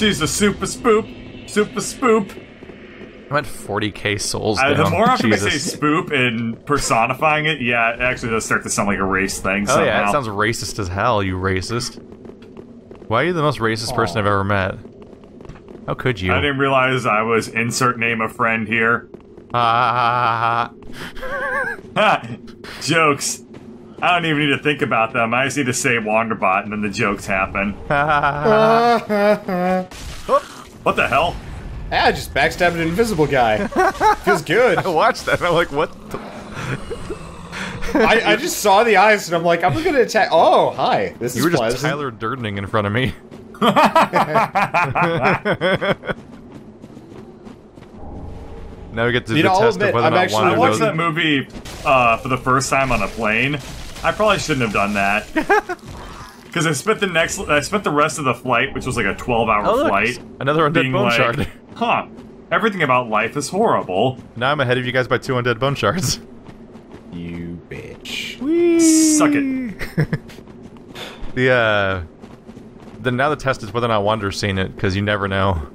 She's a super spoop. Super spoop. I'm at 40k souls Uh, the more often I say spoop and personifying it, yeah, it actually does start to sound like a race thing. Oh yeah, it sounds racist as hell, you racist. Why are you the most racist person I've ever met? How could you? I didn't realize I was insert name a friend here. Ah, Ha! Jokes. I don't even need to think about them. I just need to say Wanderbot and then the jokes happen. What the hell? Ah, I just backstabbed an invisible guy. Feels good. I watched that and I'm like, what the? I, I just saw the eyes and I'm like, I'm gonna attack. Oh, hi. This You is were just. Tyler Durdening in front of me. now we get to You the know, I'll test admit, of whether I'm or not actually Wanda I watched knows- that movie uh, for the first time on a plane. I probably shouldn't have done that. Because I spent the next, I spent the rest of the flight, which was like a twelve-hour Oh, look, flight, another undead being bone like, shard. "Huh, everything about life is horrible." Now I'm ahead of you guys by two undead bone shards. You bitch. Suck it. The uh, the now the test is whether or not Wander's seen it because you never know.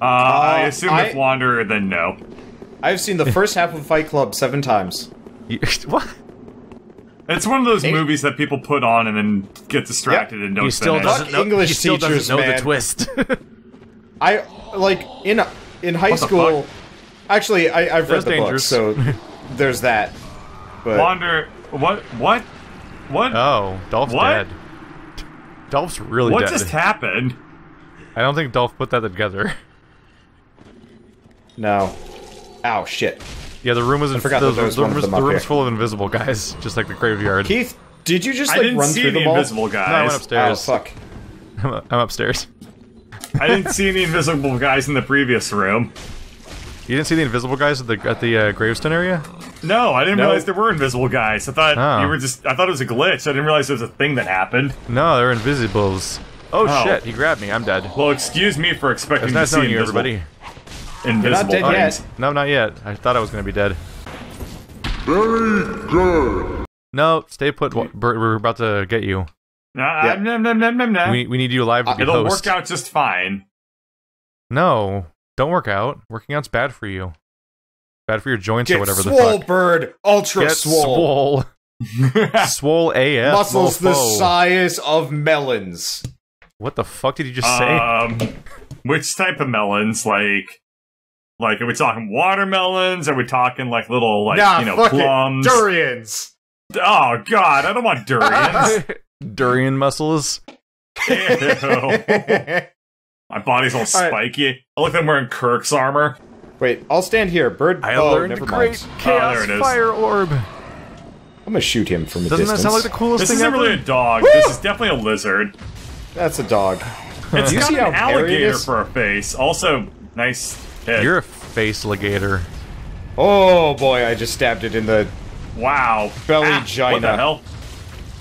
Uh, I Uh, assume I- if Wanderer, then no. I've seen the first half of Fight Club seven times. You, what? It's one of those Hey. movies that people put on and then get distracted and don't He still finish. doesn't know. English he still teachers, doesn't know man. the twist. I like in in high What the school. Actually, I, I've read the dangerous. book, so there's that. But Wander, what, what, what, oh, Dolph's What? dead. Dolph's really what dead. just happened? I don't think Dolph put that together. no. Ow, shit. Yeah, the room was. In, forgot the, there was the one of room, was- them the up room was full of invisible guys, just like the graveyard. Keith, did you just I like didn't run see through the them all? invisible no, I went guys. Oh upstairs. fuck. I'm, I'm upstairs. I didn't see any invisible guys in the previous room. You didn't see the invisible guys at the at the uh, gravestone area? No, I didn't No. realize there were invisible guys. I thought Oh. you were just. I thought it was a glitch. I didn't realize there was a thing that happened. No, they're invisibles. Oh, Oh. shit! He grabbed me. I'm dead. Well, excuse me for It's expecting nice to see you, invisible, everybody. Invisible You're not dead things. yet. No, not yet. I thought I was gonna be dead. Very good. No, stay put. We're about to get you. Nah, Yeah. nom, nom, nom, nom, nom. We, we need you alive to be It'll host. work out just fine. No, don't work out. Working out's bad for you. Bad for your joints Get or whatever the fuck. swole, fuck. bird. Ultra Get swole. swole. swole AF. Muscles the size of melons. What the fuck did you just say? um, which type of melons? Like, like are we talking watermelons? Are we talking like little like nah, you know fuck plums? it. Durians. oh God, I don't want durians. Durian muscles. My body's all spiky. I look like I'm wearing Kirk's armor. Wait, I'll stand here. Bird. I oh, learned never great mind. Oh, chaos there it is. fire orb. I'm gonna shoot him from a Doesn't distance. that sound like the coolest This thing isn't really a dog. This is definitely a lizard. That's a dog. It's Do you got see an how alligator for a face. Also, nice head. You're a face ligator. Oh boy, I just stabbed it in the. wow. Belly Ah, What gina. the hell?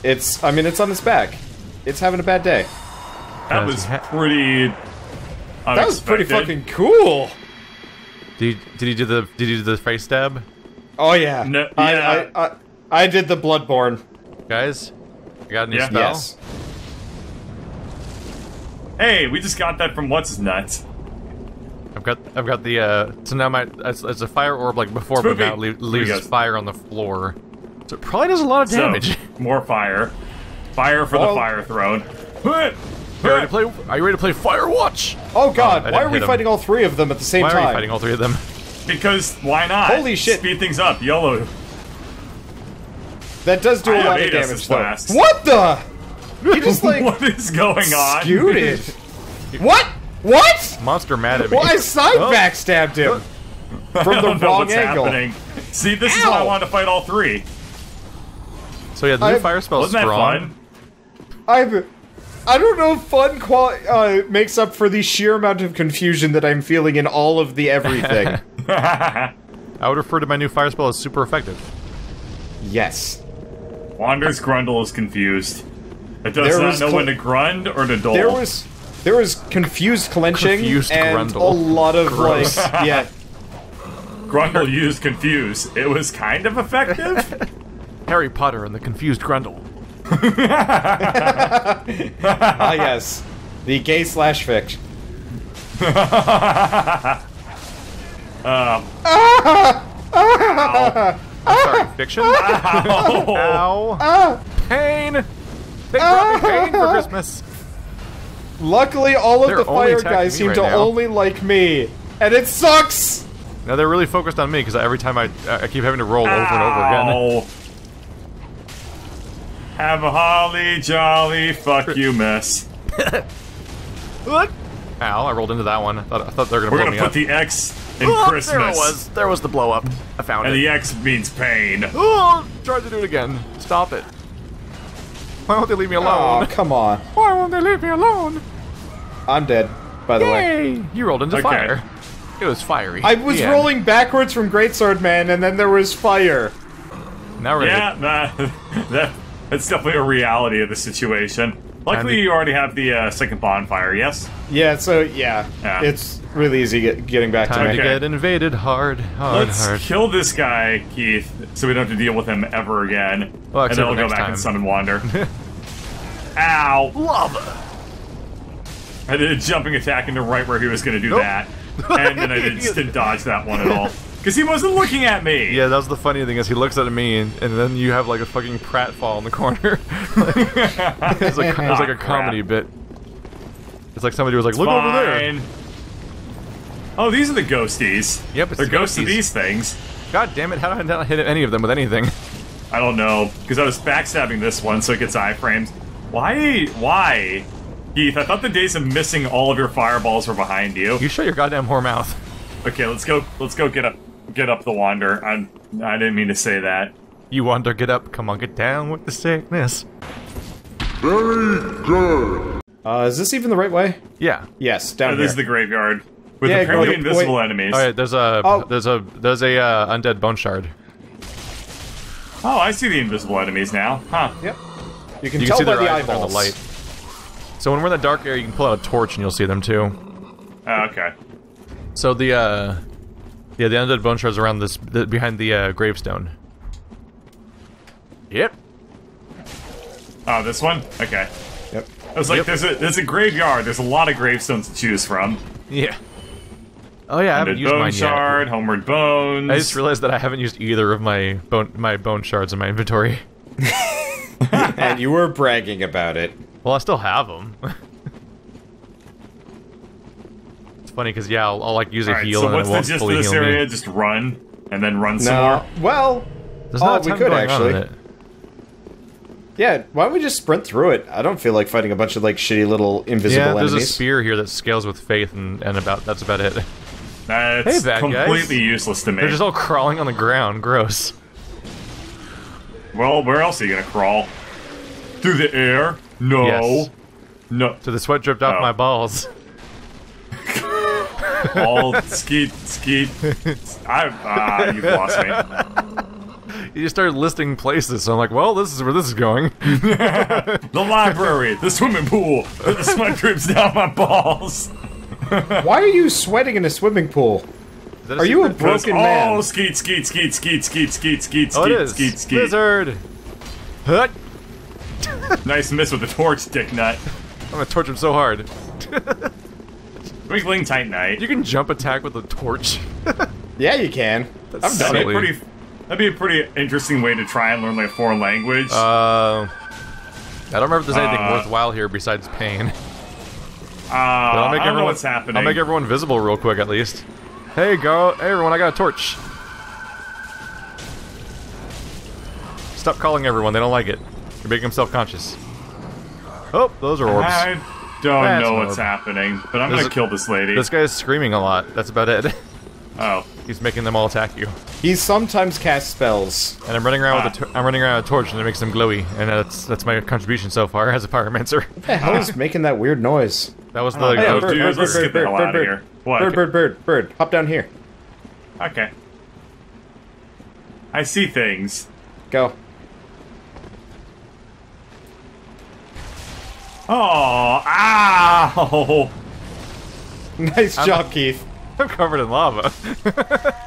It's. I mean, it's on its back. It's having a bad day. That was he ha- pretty. That was pretty fucking cool. Did you, did you do the did you do the face stab, Oh yeah. No- I, yeah. I, I, I did the Bloodborne. guys? I got a new Yeah. spell. Yes. Hey, we just got that from what's his nuts. I've got I've got the uh. So now my it's, it's a fire orb like before, It's but now it moving. leaves, leaves Here we go. fire on the floor. So it probably does a lot of damage. So, more fire. Fire for Well- the fire throne. Hut! You ready to play? Are you ready to play Firewatch? Oh god, I why are we hit him. fighting all three of them at the same Why time? are you fighting all three of them? Because why not? Holy shit. Speed things up. YOLO. That does do I a lot of damage S's though. flasks. What the? He just like what is going on? scooted. what? What? Monster mad at me. Well, I side Oh. backstabbed him from the don't know wrong what's angle. happening. See, this is why I Ow. wanted to fight all three. So yeah, the new I've- fire spell is Wasn't that strong. fun? I've. I don't know if fun qual- uh, makes up for the sheer amount of confusion that I'm feeling in all of the everything. I would refer to my new fire spell as super effective. yes. Wander's Grundle is confused. It does There not know cl- when to grund or to dole. There was there was confused clenching Confused and grundle. a lot of Gross. like yeah. Grundle used confuse. It was kind of effective. Harry Potter and the Confused Grundle. Ah yes. The gay slash fic. Um, Sorry, fiction? ow. Ow! Pain! They brought me pain for Christmas! Luckily, all of They're the fire guys seem right to now. only like me, and it sucks. Now they're really focused on me because every time I I keep having to roll over and over again. Have a holly jolly fuck you, miss. What? Ow! I rolled into that one. I thought, I thought they were gonna We're blow gonna me put up. the X in Oh, Christmas. There it was. There was the blow up. I found And it. And the X means pain. Oh, tried to do it again. Stop it. Why won't they leave me alone? Oh, alone? come on. Why won't they leave me alone? I'm dead, by the way. Yay! You rolled into Okay. fire. It was fiery. I was The end. rolling backwards from Greatsword Man, and then there was fire. Now we're Yeah, gonna that, that that's definitely a reality of the situation. Luckily, And- you already have the uh, second bonfire. Yes. Yeah, so yeah, Yeah. it's really easy get, getting back time to me. to get invaded hard, hard, Let's hard. kill this guy, Keith, so we don't have to deal with him ever again. Well, and then we'll for go next back time. and summon Wander. Ow! Lava. I did a jumping attack into right where he was going to do Nope. that, and then I did, just didn't dodge that one at all because he wasn't looking at me. Yeah, that was the funny thing is he looks at me and, and then you have like a fucking pratfall in the corner. it's like it's like a oh, crap. comedy bit. It's like somebody was like, "Look over there." Oh, these are the ghosties. Yep, it's they're the ghosts of these things. God damn it! How did I not hit any of them with anything? I don't know because I was backstabbing this one, so it gets iframes. Why? Why? Keith, I thought the days of missing all of your fireballs were behind you. You shut your goddamn whore mouth. Okay, let's go. Let's go get up. Get up the wander. I I didn't mean to say that. You wander, get up? Come on, get down with the sickness. Uh, is this even the right way? Yeah. Yes, Oh, down this is the graveyard with Yeah, apparently go- invisible wait. enemies. All right. There's a Oh. there's a there's a uh, undead bone shard. Oh, I see the invisible enemies now. Huh. Yep. You can You tell can see by their the eyes when in eyeballs. the light. So when we're in the dark area, you can pull out a torch and you'll see them too. Oh, okay. So the uh, yeah, the undead bone shards around this the, behind the uh, gravestone. Yep. Oh, this one. Okay. Yep. I was like, Yep. there's a there's a graveyard. There's a lot of gravestones to choose from. Yeah. Oh yeah, I haven't Undead used bone mine shard, yet. homeward bones. I just realized that I haven't used either of my bone my bone shards in my inventory. and you were bragging about it. Well, I still have them. it's funny because yeah, I'll, I'll like use a All right, heal so and what's it the won't gist of fully this heal area? me. Just run and then run some No. more. Well, There's Oh, not a we could, going actually. it. yeah. Why don't we just sprint through it? I don't feel like fighting a bunch of like shitty little invisible Yeah, there's enemies. a spear here that scales with faith, and, and about that's about it. That's Hey, bad guys. completely useless to me. They're just all crawling on the ground. Gross. Well, where else are you gonna crawl? Through the air? No. Yes. No. So the sweat dripped off Oh. my balls. All skeet, skeet. I ah, you've lost me. You just started listing places, so I'm like, well, this is where this is going. The library, the swimming pool, the sweat drips down my balls. Why are you sweating in a swimming pool? Is that Are you a broken oh, man? skeet, skeet, skeet, skeet, skeet, skeet, skeet, Oh, it skeet, skeet, skeet. Blizzard. Hut. Nice miss with the torch, dick nut. I'm gonna torch him so hard. Twinkling Titanite. You can jump attack with a torch. Yeah, you can. I've done That'd be it. a silly. pretty. That'd be a pretty interesting way to try and learn like a foreign language. Uh, I don't remember if there's anything Uh, worthwhile here besides pain. Uh, But I'll make I don't know everyone. what's happening. I'll make everyone visible real quick, at least. Hey, go! Hey, everyone! I got a torch. Stop calling everyone. They don't like it. You're making them self-conscious. Oh, those are orbs. I don't That's know what's orb. happening, but I'm There's gonna a- kill this lady. This guy's screaming a lot. That's about it. oh, He's making them all attack you. He sometimes casts spells. And I'm running around with Ah. a tor- I'm running around with a torch, and it makes them glowy. And that's that's my contribution so far as a pyromancer. What the hell is making that weird noise? That was the. Oh, Hey, yeah, that was- bird, dude, bird, let's bird, get the bird, hell bird, outta bird. here. What? Bird, bird, bird, bird. Hop down here. okay. I see things. Go. Oh, ow! Nice job, Keith. I'm covered in lava.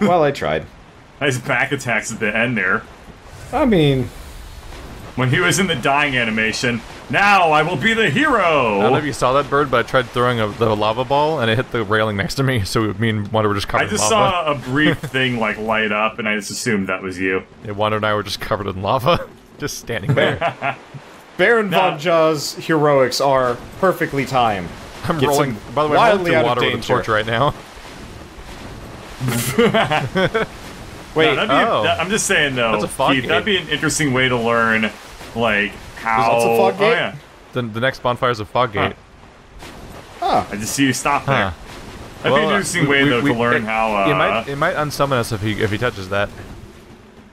Well, I tried. Nice back attacks at the end there. I mean, When he was in the dying animation, Now I will be the hero! I don't know if you saw that bird, but I tried throwing a, the lava ball and it hit the railing next to me, so me and Wanda were just covered in line. I just saw a brief thing like light up, and I just assumed that was you. Yeah, Wanda and I were just covered in lava, just standing there. Baron No. von Jaw's heroics are perfectly timed. I'm Gets rolling. By the way, I'm rolling through out of water with a danger. torch right now. Wait, No, that'd be, oh. that- I'm just saying though, That's a fog Keith, gate. that'd be an interesting way to learn, like how. lots of fog Oh yeah, The, the next bonfire is a fog gate. huh. I just see you stop there. Huh. That'd be an Well, uh, we- way we- though we- to learn it- how. Uh, it might it might unsummon us if he if he touches that.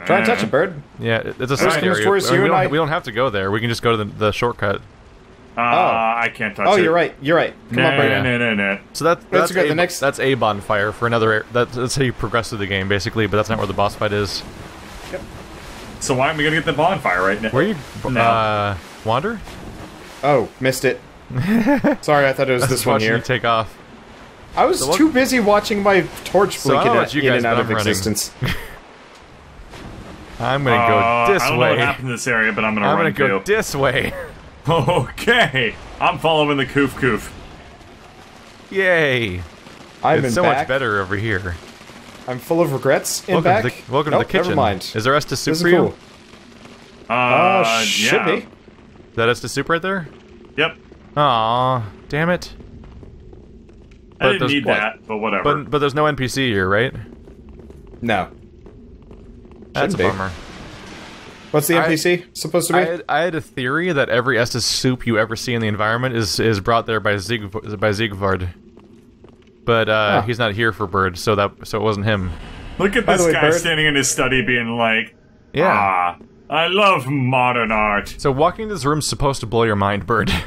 Try and touch a bird. Yeah, it- it's a There's side things area. towards I mean, you we, and don't, I- we don't have to go there. We can just go to the, the shortcut. uh, I can't touch Oh, it. you're right. You're right. Come No, on, bird. no, no, no, no. So that, That's that's good, a, the next- that's a bonfire for another. ar- That's, that's how you progress through the game, basically. But that's not where the boss fight is. So why aren't we gonna get the bonfire right now? Where are you? No. Uh, wander? Oh, missed it. Sorry, I thought it was Just this one watching here. you take off. I was what- too busy watching my torch So I blink don't in, know about you in guys, and out but of I'm running. existence. I'm gonna Uh, go this way. I don't way. know what happened in this area, but I'm gonna I'm run gonna go too. this way. Okay, I'm following the coof coof. Yay! I'm it's in so back. much better over here. I'm full of regrets in welcome back. to the, welcome Nope, to the kitchen. Never mind. Is there Estus soup this for is you? cool. Uh, Uh, should yeah. be. Is that Estus soup right there? Yep. Aw, damn it. I But didn't need what? that, but whatever. But but there's no NPC here, right? No. That's a be. bummer. What's the I- NPC supposed to be? I had, I had a theory that every Estus soup you ever see in the environment is is brought there by Zig by Siegward. But uh, Huh. he's not here for Bird, so that so it wasn't him. Look at By this the way, guy Bert- standing in his study being like, Yeah. ah, I love modern art. So walking into this room's supposed to blow your mind, Bird.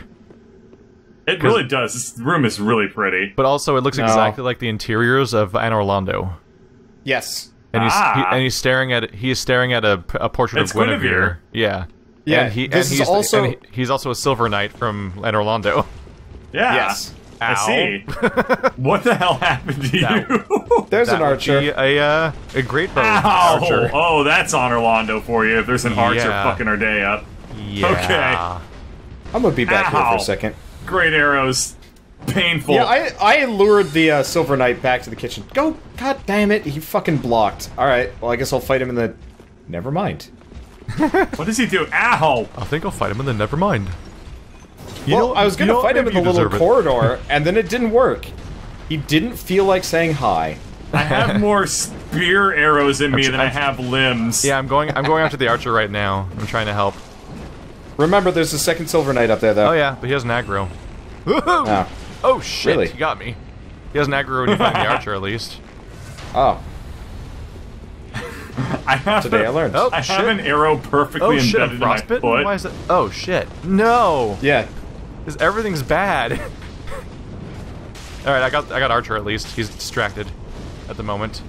It really does. This room is really pretty. But also, it looks No. exactly like the interiors of Anor Londo. yes. And he's Ah. he, and he's staring at he's staring at a, a portrait It's of Guinevere. Guinevere. Yeah. Yeah, And he this and is he's also- and he- he's also a silver knight from Anor Londo. Yeah. Yes. I see. what the hell happened to That- you? There's That an would archer. be a uh, a great bow Ow! archer. Oh, that's Anor Londo for you. If there's an archer Yeah. fucking our day up. Yeah. I'm gonna be back here for a second. Great arrows. Painful. Yeah, I I lured the uh, Silver Knight back to the kitchen. Go! God damn it! He fucking blocked. All right. Well, I guess I'll fight him in the. Never mind. What does he do? Ow! I think I'll fight him in the never mind. You well, know- I was gonna know fight him in the little corridor, and then it didn't work. He didn't feel like saying hi. I have more spear arrows in me tr- than I have limbs. Yeah, I'm going. I'm going after the archer right now. I'm trying to help. Remember, there's a second Silver Knight up there, though. Oh yeah, but he has an aggro. Oh. Oh shit! Really? He got me. He has an aggro when you find the archer, at least. Oh. I have Today I learned. Oh I shit! have an arrow perfectly oh shit! I'm embedded in my foot. Why is that? Oh shit! No! Yeah. 'Cause everything's bad. All right, I got I got archer at least. He's distracted at the moment.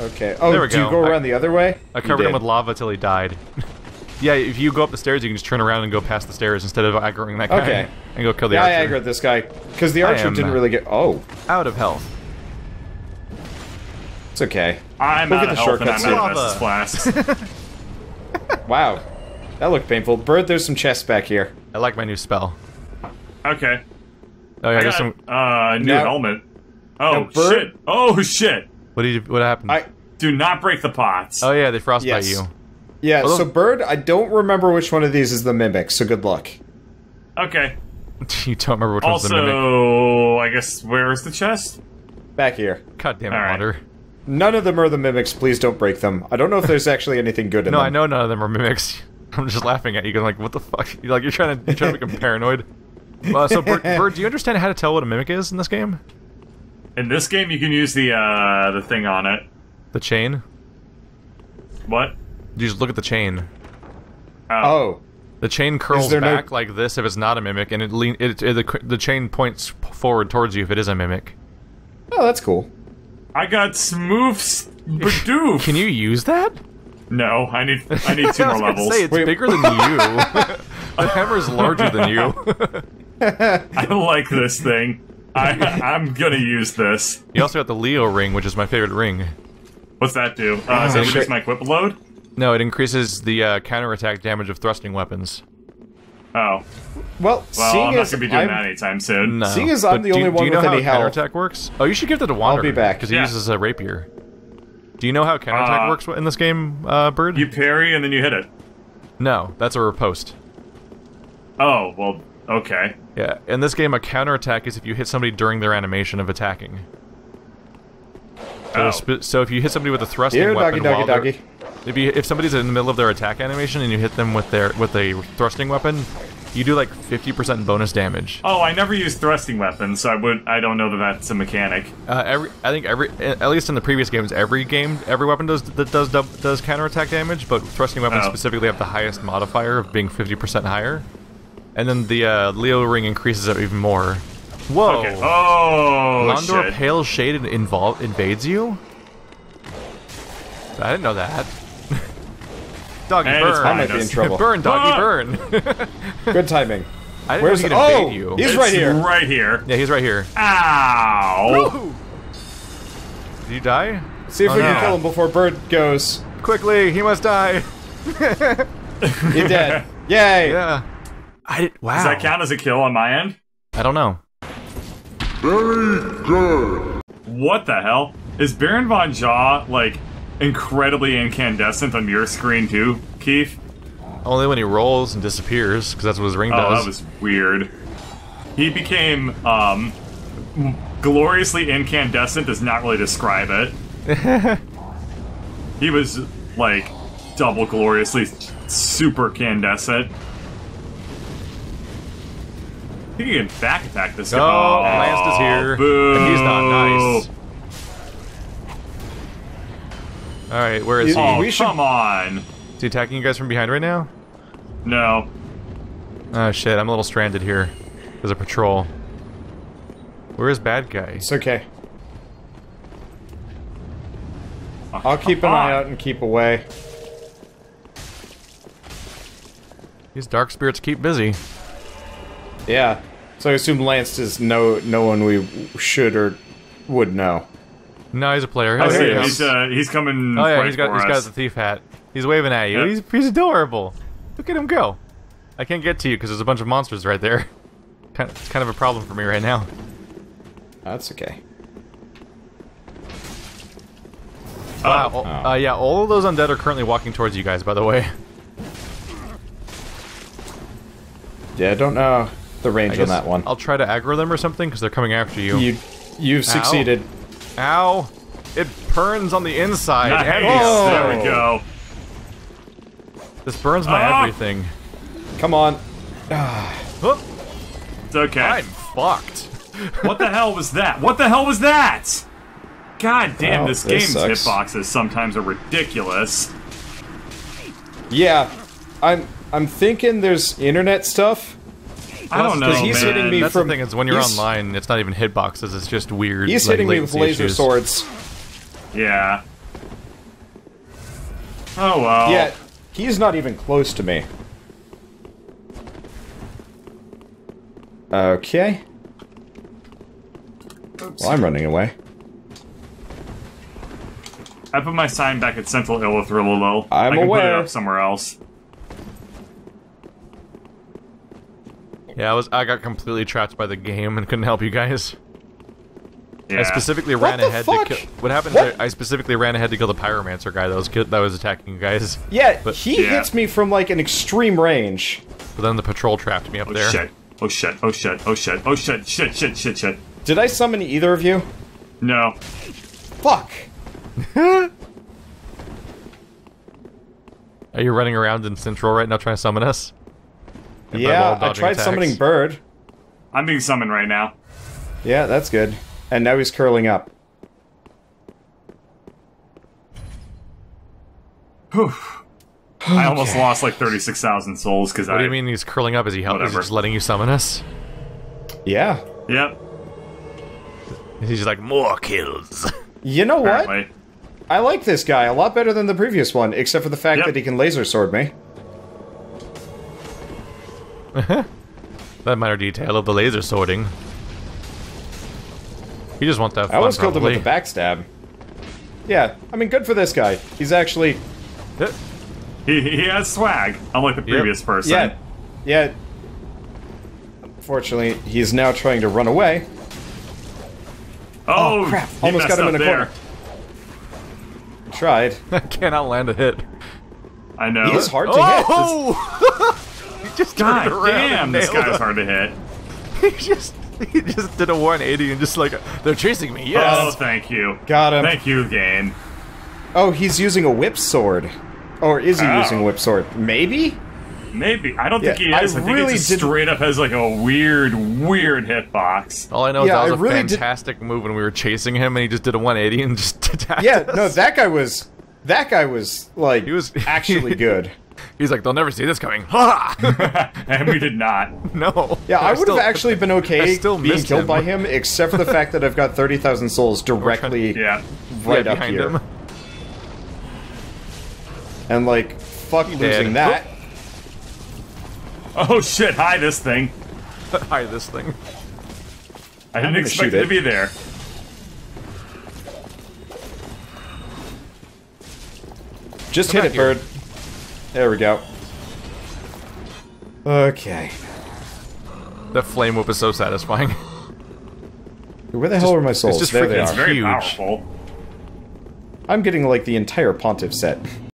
Okay. Oh, There we do you go. go I- around the other way? I covered him with lava till he died. yeah, if you go up the stairs, you can just turn around and go past the stairs instead of aggroing that guy. Okay. And go kill the Yeah, I archer. aggroed this guy because the archer didn't really get. Oh, Out of health. it's okay. I'm Look out at of the health and I'm shortcuts out of here. Estus. Wow, that looked painful. Bird, there's some chests back here. I like my new spell. okay. Oh yeah, I there's got, some. uh, new Now- helmet. Oh, Now, shit. Oh, shit. What did you? What happened? I Do not break the pots. oh yeah, they frostbite Yes. you. Yeah. Well, so Bird, I don't remember which one of these is the mimic. So good luck. Okay. you don't remember which one's the mimic. Also, I guess, where's the chest? Back here. God damn it, All right. Water. None of them are the mimics. Please don't break them. I don't know if there's actually anything good in No, them. No, I know none of them are mimics. I'm just laughing at you, going like, "What the fuck?" You're like, you're trying to, you're trying to make him paranoid. Uh, so, Bird, Bird, do you understand how to tell what a mimic is in this game? In this game, you can use the, uh, the thing on it. The chain. What? You just look at the chain. Oh, The chain curls there no- back like this if it's not a mimic, and it, lean, it, it the, the chain points forward towards you if it is a mimic. oh, that's cool. I got Smoofs Badoof. Can you use that? No, I need I need two I more was gonna levels. say it's Wait. bigger than you. the hammer's larger than you. I like this thing. I I'm gonna use this. you also got the Leo ring, which is my favorite ring. What's that do? Uh, does Oh, that reduce my equip load? No, it increases the uh, counterattack damage of thrusting weapons. Oh, Well, well, seeing I'm not gonna be doing I'm, that anytime soon. No. Seeing as I'm But the do, only do one you know with how any health- counterattack works? Oh, you should give that to Wander. be back. because he Yeah. uses a rapier. Do you know how counterattack Uh, works in this game, uh, Bird? You parry and then you hit it. No, that's a riposte. Oh, well, okay. Yeah, in this game, a counterattack is if you hit somebody during their animation of attacking. So, Oh. sp- so if you hit somebody with a thrusting Here, weapon doggy, while doggy, they're- doggy. If you if somebody's in the middle of their attack animation and you hit them with their with a thrusting weapon, you do like 50% bonus damage. Oh, I never used thrusting weapons, so I would. I don't know that that's a mechanic. Uh, every I think every at least in the previous games, every game every weapon does that does does counterattack damage, but thrusting weapons Oh. specifically have the highest modifier of being 50% higher. And then the uh, Leo ring increases it even more. Whoa! Okay. Oh Londor shit. Pale Shade invol- invades you? I didn't know that. Doggy And it's burn. I might be in trouble. burn, doggy Ah! burn. Good timing. I didn't Where's know he the- could invade oh, you. he's It's right here. Right here. Yeah, he's right here. Ow! Did you die? See if Oh, we no. can kill him before Bird goes. Quickly, he must die. You're dead. Yay! Yeah. I did. Wow. Does that count as a kill on my end? I don't know. What the hell? Is Baron Von Jaw like incredibly incandescent on your screen too, Keith? Only when he rolls and disappears, because that's what his ring Oh, does. that was weird. He became um gloriously incandescent does not really describe it. he was like double gloriously super candescent. I think you can back attack this guy. Oh, Lance is here, boo. and he's not nice. All right, where is You- he? Oh, We should- come on. Is he attacking you guys from behind right now? No. Oh shit, I'm a little stranded here. There's a patrol. Where is bad guy? It's okay. Ah, I'll keep an eye out and keep away. These dark spirits keep busy. Yeah. So I assume Lance is no no one we should or would know. No, he's a player. I Oh, see he He's, uh, he's coming. Oh yeah, right he's got for he's got the thief hat. He's waving at you. Yep. He's he's adorable. Look at him go. I can't get to you because there's a bunch of monsters right there. Kind it's kind of a problem for me right now. That's okay. Wow. Oh. Uh, yeah, all of those undead are currently walking towards you guys. By the way, Yeah, I don't know the range on that one. I'll try to aggro them or something because they're coming after you. You you've succeeded. Ow! It burns on the inside. Nice. and Oh. There we go. This burns my Ah. everything. Come on. Oh, It's okay. I'm fucked. What the hell was that? What the hell was that? God damn, Well, this this game's sucks. hitboxes sometimes are ridiculous. Yeah. I'm I'm thinking there's internet stuff. I don't know, Because he's man. hitting me That's from- the thing is when you're he's- online, it's not even hitboxes. It's just weird. He's like, hitting me with laser issues. swords. Yeah. Oh well. Yeah, he's not even close to me. Okay. Well, I'm running away. I put my sign back at Central Illithrilolo. I'm I can put it aware. up somewhere else. Yeah, I was. I got completely trapped by the game and couldn't help you guys. Yeah. I specifically What ran the ahead fuck? to kill. What happened? What? Is I, I specifically ran ahead to kill the pyromancer guy that was ki- that was attacking you guys. Yeah, But- he Yeah. hits me from like an extreme range. But then the patrol trapped me up there. Oh there. shit. Oh shit. Oh shit. Oh shit. Oh shit. Shit. Shit. Shit. Shit. Did I summon either of you? No. Fuck. Are you running around in Central right now trying to summon us? And by yeah, I tried attacks? summoning Bird. I'm being summoned right now. Yeah, that's good. And now he's curling up. I almost lost like 36,000 souls because I. What do you mean he's curling up? Is he help? Is he just letting you summon us? Yeah. Yep. He's just like more kills. You know what? I like this guy a lot better than the previous one, except for the fact Yep. that he can laser sword me. that minor detail of the laser sorting. He just want that. have I fun. almost killed him with a backstab. Yeah, I mean, good for this guy. He's actually, Yeah. He, he has swag, unlike the previous person. yeah, yeah. Unfortunately, he's now trying to run away. Oh, oh crap. Almost got him in up the there. corner. Tried. I cannot land a hit. I know. He is hard to hit. Oh! he just God damn, this guy's hard to hit. He just he just did a 180 and just like they're chasing me. Yes. Oh, thank you. Got him. Thank you, game. Oh, he's using a whip sword. Or is he Oh. using a whip sword? Maybe? Maybe. I don't think Yeah, he is. I I, think really it just didn't- straight up has like a weird, weird hitbox. All I know is that was I a really did- fantastic move when we were chasing him and he just did a 180 and just attacked Yeah, us. no, that guy was. That guy was, like, He was- actually good. He's like, they'll never see this coming. Ha! and we did not. no. Yeah, I would still- have actually been okay still being killed him. by him, except for the fact that I've got 30,000 souls directly Yeah. right yeah, up here. him. And, like, fuck dead. losing that. Oh shit, hi this thing. Hi, this thing. I didn't expect it it. to be there. Just Come hit it, here. bird. There we go. Okay. That flame whip is so satisfying. Where the hell are my souls? just there freaking- they It's are. very Huge. powerful. I'm getting, like, the entire Pontiff set.